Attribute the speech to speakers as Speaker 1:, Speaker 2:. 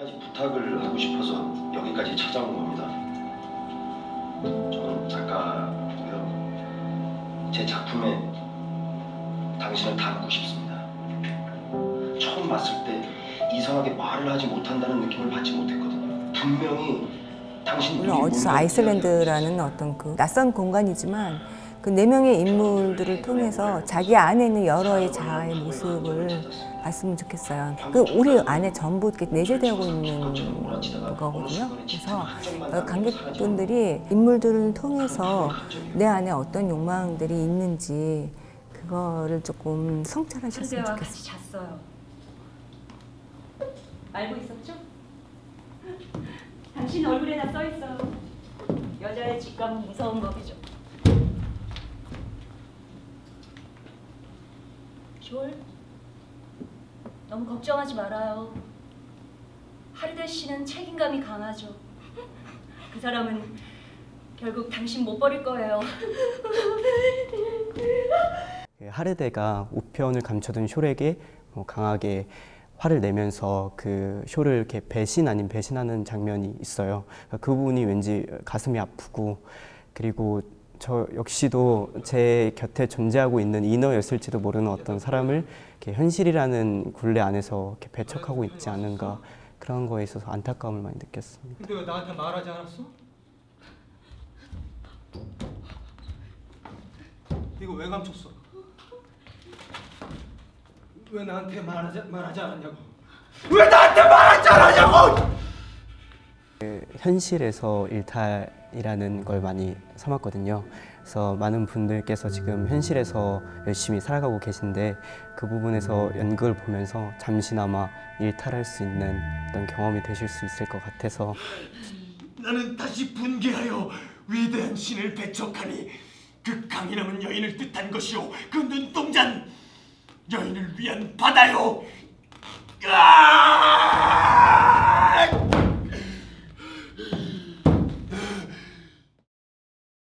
Speaker 1: 가지 부탁을 하고 싶어서 여기까지 찾아온 겁니다. 저는 작가고요. 제 작품에 당신을 담고 싶습니다. 처음 봤을 때 이상하게 말을 하지 못한다는 느낌을 받지 못했거든요. 분명히 당신
Speaker 2: 물론 어디서 아이슬란드라는 어떤 그 낯선 공간이지만 그 네 명의 인물들을 통해서 자기 안에 있는 여러의 자아의 모습을 봤으면 좋겠어요. 그 우리 안에 전부 이렇게 내재되고 있는 거거든요. 그래서 어, 관객분들이 인물들을 통해서 내 안에 어떤 욕망들이 있는지 그거를 조금 성찰하셨으면 좋겠어요.
Speaker 3: 같이 잤어요. 알고 있었죠? 당신 얼굴에나 써 있어요. 여자의 직감은 무서운 법이죠. 졸, 너무 걱정하지 말아요. 하리데 씨는 책임감이 강하죠. 그 사람은 결국 당신 못 버릴 거예요.
Speaker 4: 그 하르데가 우편을 감춰둔 숄에게 뭐 강하게 화를 내면서 그 숄을 이렇게 배신 아닌 배신하는 장면이 있어요. 그 부분이 왠지 가슴이 아프고 그리고 저 역시도 제 곁에 존재하고 있는 인어였을지도 모르는 어떤 사람을 현실이라는 굴레 안에서 배척하고 있지 않은가 그런 거에 있어서 안타까움을 많이 느꼈습니다.
Speaker 5: 근데 왜 나한테 말하지 않았어? 이거 왜 감췄어? 왜 나한테 말하지, 말하지 않았냐고? 왜 나한테 말하지 않았냐고!
Speaker 4: 그 현실에서 일탈 이라는 걸 많이 삼았거든요. 그래서 많은 분들께서 지금 현실에서 열심히 살아가고 계신데 그 부분에서 연극을 보면서 잠시나마 일탈할 수 있는 어떤 경험이 되실 수 있을 것 같아서
Speaker 6: 나는 다시 분개하여 위대한 신을 배척하니 그 강이라는 여인을 뜻한 것이요 그 눈동잔 여인을 위한 바다요. 으아!